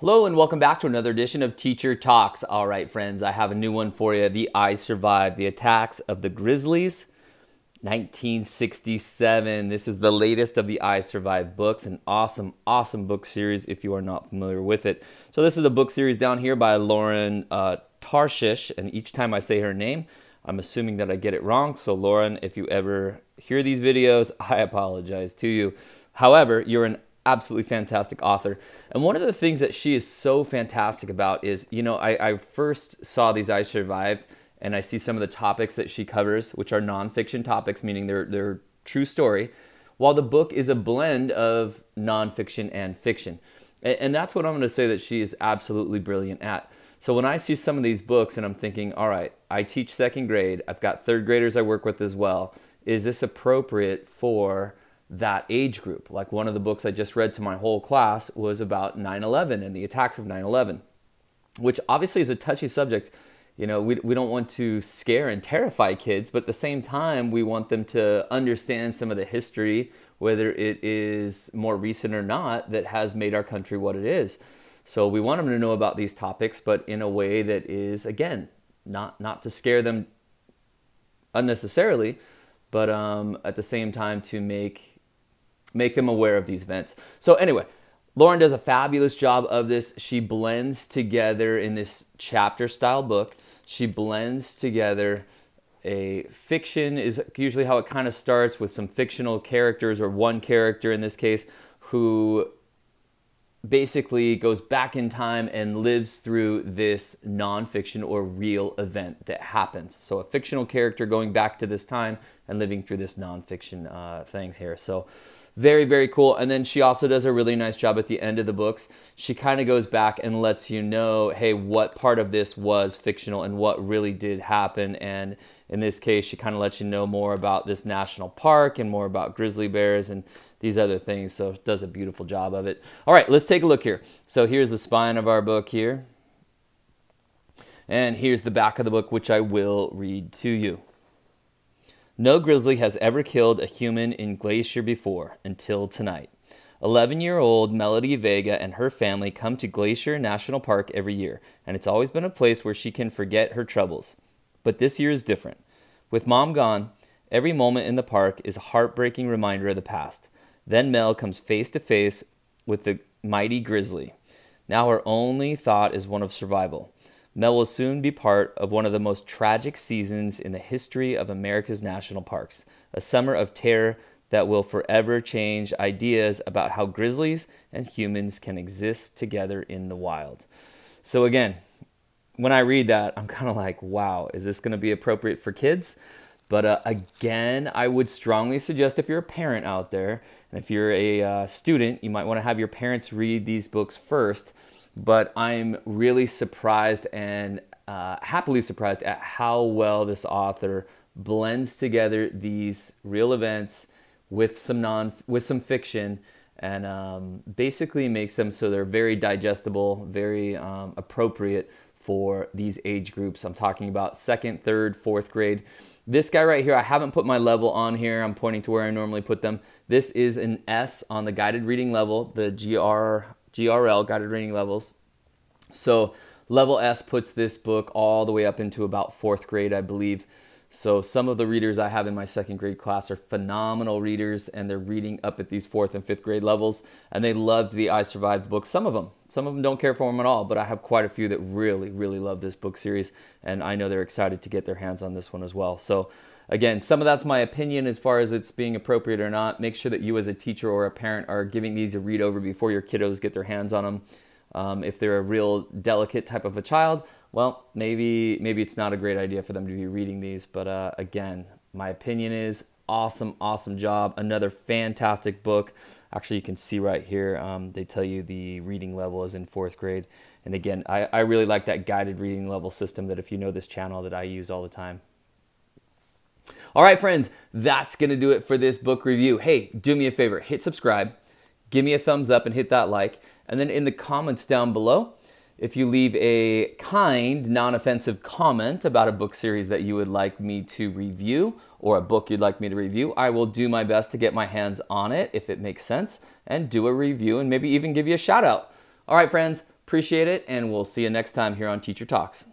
Hello and welcome back to another edition of Teacher Talks. All right, friends, I have a new one for you. The I Survived the Attacks of the Grizzlies, 1967. This is the latest of the I Survived books, an awesome, awesome book series if you are not familiar with it. So, this is a book series down here by Lauren uh, Tarshish, and each time I say her name, I'm assuming that I get it wrong. So, Lauren, if you ever hear these videos, I apologize to you. However, you're an absolutely fantastic author. And one of the things that she is so fantastic about is, you know, I, I, first saw these I Survived and I see some of the topics that she covers, which are nonfiction topics, meaning they're, they're true story, while the book is a blend of nonfiction and fiction. And, and that's what I'm going to say that she is absolutely brilliant at. So when I see some of these books and I'm thinking, all right, I teach second grade, I've got third graders I work with as well. Is this appropriate for that age group. Like one of the books I just read to my whole class was about 9 11 and the attacks of 9 11, which obviously is a touchy subject. You know, we, we don't want to scare and terrify kids, but at the same time, we want them to understand some of the history, whether it is more recent or not, that has made our country what it is. So we want them to know about these topics, but in a way that is, again, not, not to scare them unnecessarily, but um, at the same time to make make them aware of these events. So anyway, Lauren does a fabulous job of this. She blends together in this chapter style book. She blends together a fiction is usually how it kind of starts with some fictional characters or one character in this case who basically goes back in time and lives through this nonfiction or real event that happens. So a fictional character going back to this time and living through this nonfiction uh, things here. So very, very cool. And then she also does a really nice job at the end of the books. She kind of goes back and lets you know, hey, what part of this was fictional and what really did happen. And in this case, she kind of lets you know more about this national park and more about grizzly bears and these other things. So it does a beautiful job of it. All right, let's take a look here. So here's the spine of our book here. And here's the back of the book, which I will read to you. No grizzly has ever killed a human in Glacier before until tonight. 11 year old Melody Vega and her family come to Glacier National Park every year, and it's always been a place where she can forget her troubles. But this year is different. With mom gone, every moment in the park is a heartbreaking reminder of the past. Then Mel comes face to face with the mighty grizzly. Now her only thought is one of survival. Mel will soon be part of one of the most tragic seasons in the history of America's national parks, a summer of terror that will forever change ideas about how grizzlies and humans can exist together in the wild. So, again, when I read that, I'm kind of like, wow, is this going to be appropriate for kids? But uh, again, I would strongly suggest if you're a parent out there, and if you're a uh, student, you might want to have your parents read these books first but I'm really surprised and uh, happily surprised at how well this author blends together these real events with some non with some fiction and um, basically makes them so they're very digestible, very um, appropriate for these age groups. I'm talking about second, third, fourth grade. This guy right here, I haven't put my level on here. I'm pointing to where I normally put them. This is an S on the guided reading level, the GR GRL, guided reading levels. So level S puts this book all the way up into about fourth grade, I believe. So some of the readers I have in my second grade class are phenomenal readers and they're reading up at these fourth and fifth grade levels and they loved the I Survived book. Some of them, some of them don't care for them at all, but I have quite a few that really, really love this book series and I know they're excited to get their hands on this one as well. So again, some of that's my opinion as far as it's being appropriate or not. Make sure that you as a teacher or a parent are giving these a read over before your kiddos get their hands on them. Um, if they're a real delicate type of a child, well, maybe maybe it's not a great idea for them to be reading these. But uh, again, my opinion is awesome, awesome job. Another fantastic book. Actually, you can see right here, um, they tell you the reading level is in fourth grade. And again, I, I really like that guided reading level system that if you know this channel that I use all the time. All right, friends, that's going to do it for this book review. Hey, do me a favor, hit subscribe, give me a thumbs up, and hit that like. And then in the comments down below, if you leave a kind, non offensive comment about a book series that you would like me to review or a book you'd like me to review, I will do my best to get my hands on it if it makes sense and do a review and maybe even give you a shout out. All right, friends, Appreciate it, and we'll see you next time here on Teacher Talks.